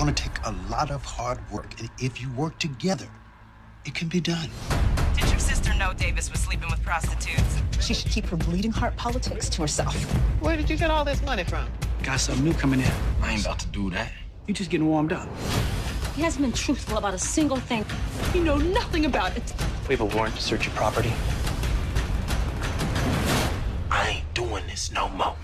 gonna take a lot of hard work. And if you work together, it can be done. Did your sister know Davis was sleeping with prostitutes? She should keep her bleeding heart politics to herself. Where did you get all this money from? Got something new coming in. I ain't about to do that. You just getting warmed up. He hasn't been truthful about a single thing. You know nothing about it. We have a warrant to search your property. I ain't doing this no more.